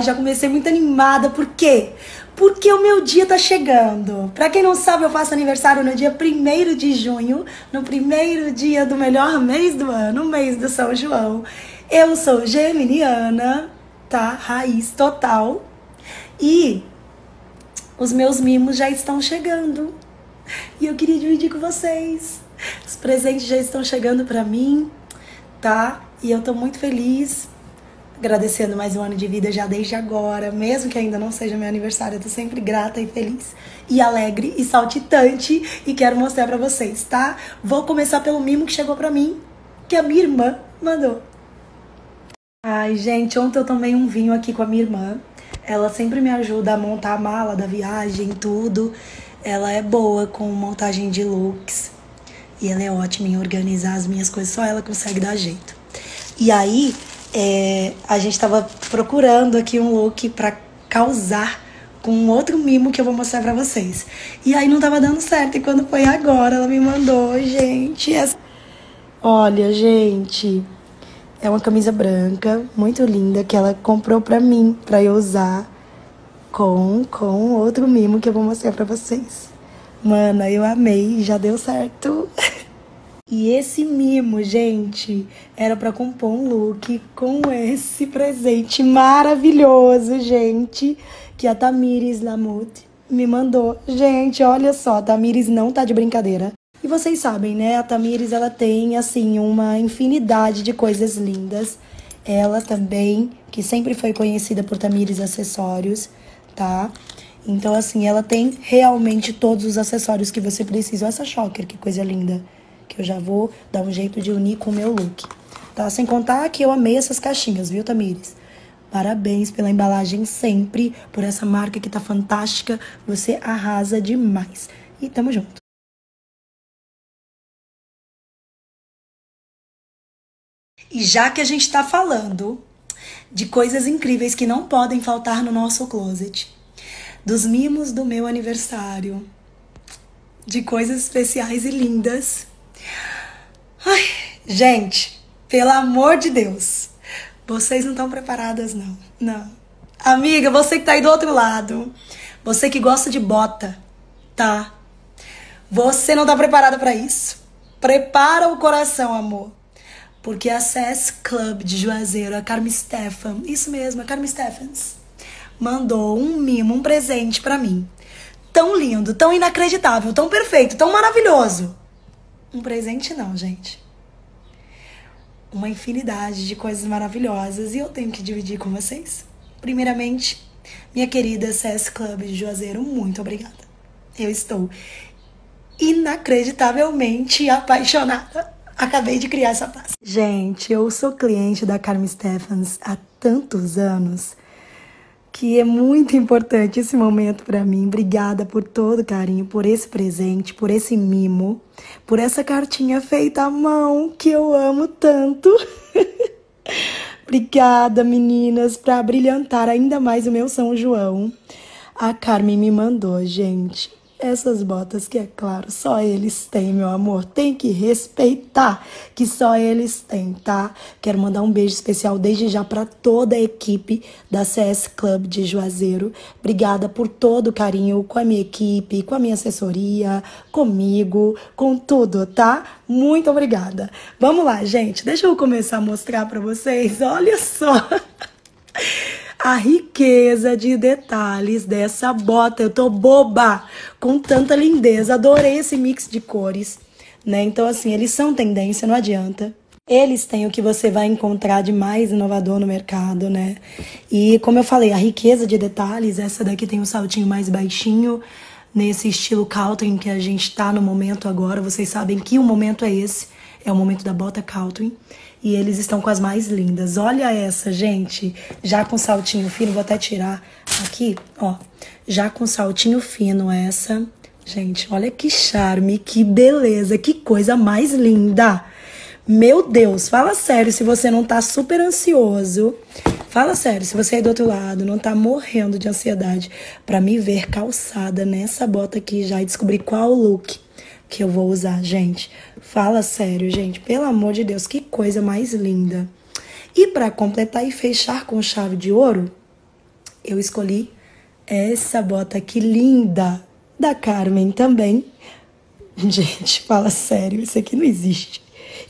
Já comecei muito animada, por quê? Porque o meu dia tá chegando. Pra quem não sabe, eu faço aniversário no dia 1 de junho, no primeiro dia do melhor mês do ano, o mês do São João. Eu sou geminiana, tá? Raiz total. E os meus mimos já estão chegando. E eu queria dividir com vocês. Os presentes já estão chegando para mim, tá? E eu tô muito feliz agradecendo mais um ano de vida já desde agora, mesmo que ainda não seja meu aniversário, eu tô sempre grata e feliz e alegre e saltitante e quero mostrar para vocês, tá? Vou começar pelo mimo que chegou para mim, que a minha irmã mandou. Ai, gente, ontem eu tomei um vinho aqui com a minha irmã. Ela sempre me ajuda a montar a mala da viagem, tudo. Ela é boa com montagem de looks. E ela é ótima em organizar as minhas coisas, só ela consegue dar jeito. E aí, é, a gente estava procurando aqui um look para causar com um outro mimo que eu vou mostrar para vocês. E aí não tava dando certo. E quando foi agora, ela me mandou, gente. Essa... Olha, gente, é uma camisa branca, muito linda, que ela comprou pra mim, pra eu usar com, com outro mimo que eu vou mostrar pra vocês. Mana, eu amei, já deu certo. E esse mimo, gente, era para compor um look com esse presente maravilhoso, gente, que a Tamires Lamute me mandou. Gente, olha só, a Tamires não tá de brincadeira. E vocês sabem, né? A Tamires, ela tem, assim, uma infinidade de coisas lindas. Ela também, que sempre foi conhecida por Tamires Acessórios, tá? Então, assim, ela tem realmente todos os acessórios que você precisa. Essa choker, que coisa linda que eu já vou dar um jeito de unir com o meu look. Tá? Sem contar que eu amei essas caixinhas, viu, Tamires? Parabéns pela embalagem sempre, por essa marca que tá fantástica. Você arrasa demais. E tamo junto. E já que a gente tá falando de coisas incríveis que não podem faltar no nosso closet, dos mimos do meu aniversário, de coisas especiais e lindas, Ai, gente, pelo amor de Deus, vocês não estão preparadas, não. Não. Amiga, você que tá aí do outro lado, você que gosta de bota, tá? Você não tá preparada para isso. Prepara o coração, amor. Porque a CS Club de Juazeiro, a Carmen Stefan, isso mesmo, a Carmen Stephens, mandou um mimo, um presente para mim. Tão lindo, tão inacreditável, tão perfeito, tão maravilhoso um presente não, gente. Uma infinidade de coisas maravilhosas e eu tenho que dividir com vocês. Primeiramente, minha querida CS Club de Juazeiro, muito obrigada. Eu estou inacreditavelmente apaixonada. Acabei de criar essa pasta. Gente, eu sou cliente da Carmen Stephens há tantos anos que é muito importante esse momento para mim. Obrigada por todo o carinho, por esse presente, por esse mimo, por essa cartinha feita à mão que eu amo tanto. Obrigada, meninas, para brilhantar ainda mais o meu São João. A Carmen me mandou, gente essas botas que, é claro, só eles têm, meu amor. Tem que respeitar que só eles têm, tá? Quero mandar um beijo especial desde já para toda a equipe da CS Club de Juazeiro. Obrigada por todo o carinho com a minha equipe, com a minha assessoria, comigo, com tudo, tá? Muito obrigada. Vamos lá, gente. Deixa eu começar a mostrar para vocês. Olha só. a riqueza de detalhes dessa bota. Eu tô boba com tanta lindeza. Adorei esse mix de cores, né? Então, assim, eles são tendência, não adianta. Eles têm o que você vai encontrar de mais inovador no mercado, né? E como eu falei, a riqueza de detalhes, essa daqui tem um saltinho mais baixinho, nesse estilo Caltrin que a gente tá no momento agora. Vocês sabem que o momento é esse, é o momento da bota Caltrin. E eles estão com as mais lindas. Olha essa, gente. Já com saltinho fino, vou até tirar aqui, ó. Já com saltinho fino essa. Gente, olha que charme, que beleza, que coisa mais linda. Meu Deus, fala sério se você não tá super ansioso. Fala sério, se você aí do outro lado não tá morrendo de ansiedade para me ver calçada nessa bota aqui já e descobrir qual look que eu vou usar, gente. Fala sério, gente. Pelo amor de Deus, que coisa mais linda. E para completar e fechar com chave de ouro, eu escolhi essa bota aqui linda da Carmen também. Gente, fala sério, isso aqui não existe.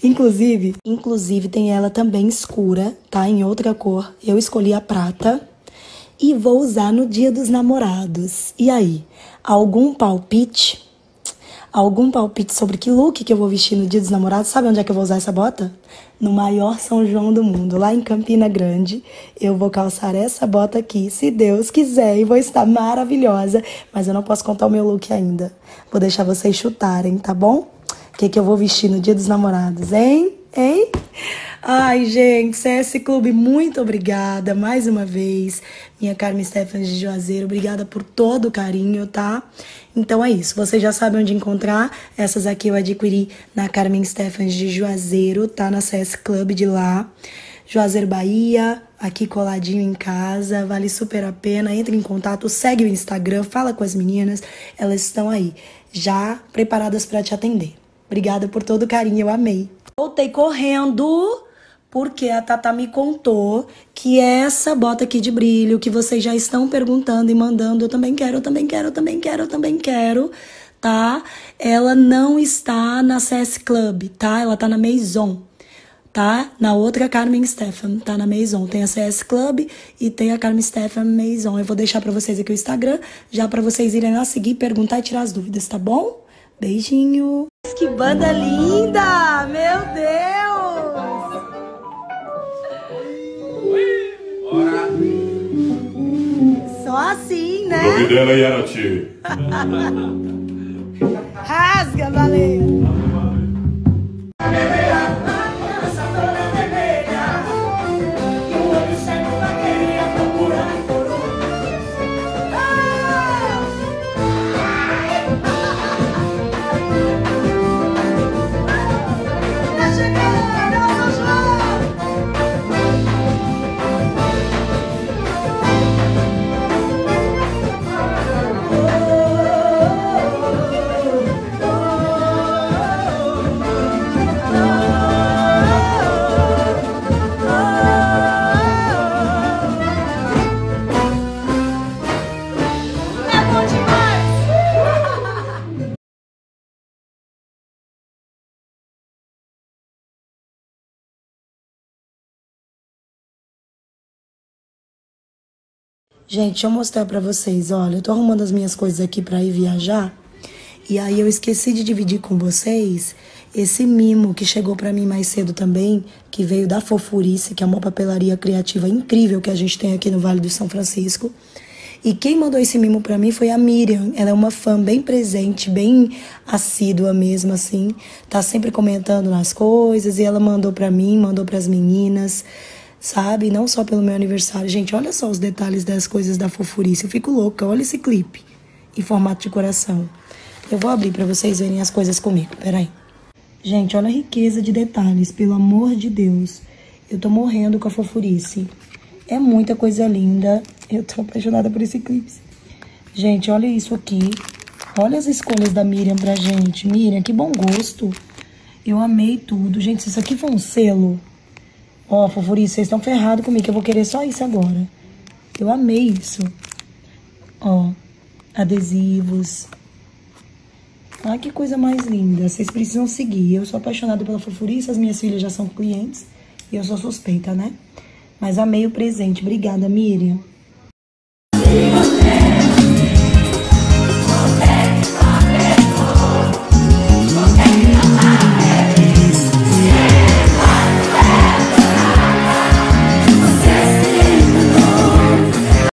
Inclusive, inclusive tem ela também escura, tá? Em outra cor. Eu escolhi a prata e vou usar no Dia dos Namorados. E aí, algum palpite? Algum palpite sobre que look que eu vou vestir no Dia dos Namorados? Sabe onde é que eu vou usar essa bota? No maior São João do mundo, lá em Campina Grande. Eu vou calçar essa bota aqui, se Deus quiser, e vou estar maravilhosa. Mas eu não posso contar o meu look ainda. Vou deixar vocês chutarem, tá bom? O que, que eu vou vestir no Dia dos Namorados, hein? Hein? Ai, gente, CS Clube, muito obrigada mais uma vez. Minha Carmen Stephanie de Juazeiro, obrigada por todo o carinho, tá? Então é isso, vocês já sabem onde encontrar. Essas aqui eu adquiri na Carmen Stephanie de Juazeiro, tá? Na CS Club de lá. Juazeiro Bahia, aqui coladinho em casa, vale super a pena. Entre em contato, segue o Instagram, fala com as meninas, elas estão aí, já preparadas para te atender. Obrigada por todo o carinho, eu amei. Voltei correndo porque a Tata me contou que essa bota aqui de brilho que vocês já estão perguntando e mandando, eu também quero, eu também quero, eu também quero, eu também quero, tá? Ela não está na CS Club, tá? Ela tá na Maison, tá? Na outra Carmen Stefan, tá na Maison. Tem a CS Club e tem a Carmen Stefan Maison. Eu vou deixar para vocês aqui o Instagram, já para vocês irem lá seguir, perguntar e tirar as dúvidas, tá bom? Beijinho. Que banda linda! Meu Deus! Nome dela é Yarati. Rasga, baleia! Gente, deixa eu mostrar pra vocês. Olha, eu tô arrumando as minhas coisas aqui pra ir viajar. E aí eu esqueci de dividir com vocês esse mimo que chegou para mim mais cedo também, que veio da Fofurice, que é uma papelaria criativa incrível que a gente tem aqui no Vale do São Francisco. E quem mandou esse mimo para mim foi a Miriam. Ela é uma fã bem presente, bem assídua mesmo assim. Tá sempre comentando nas coisas e ela mandou para mim, mandou para as meninas sabe? Não só pelo meu aniversário. Gente, olha só os detalhes das coisas da fofurice. Eu fico louca. Olha esse clipe em formato de coração. Eu vou abrir para vocês verem as coisas comigo. Peraí. Gente, olha a riqueza de detalhes, pelo amor de Deus. Eu tô morrendo com a fofurice. É muita coisa linda. Eu tô apaixonada por esse clipe. Gente, olha isso aqui. Olha as escolhas da Miriam pra gente. Miriam, que bom gosto. Eu amei tudo. Gente, se isso aqui foi um selo, Ó, oh, vocês estão ferrados comigo, eu vou querer só isso agora. Eu amei isso. Ó, adesivos. Ai, que coisa mais linda. Vocês precisam seguir. Eu sou apaixonada pela fofurice, as minhas filhas já são clientes. E eu sou suspeita, né? Mas amei o presente. Obrigada, Miriam.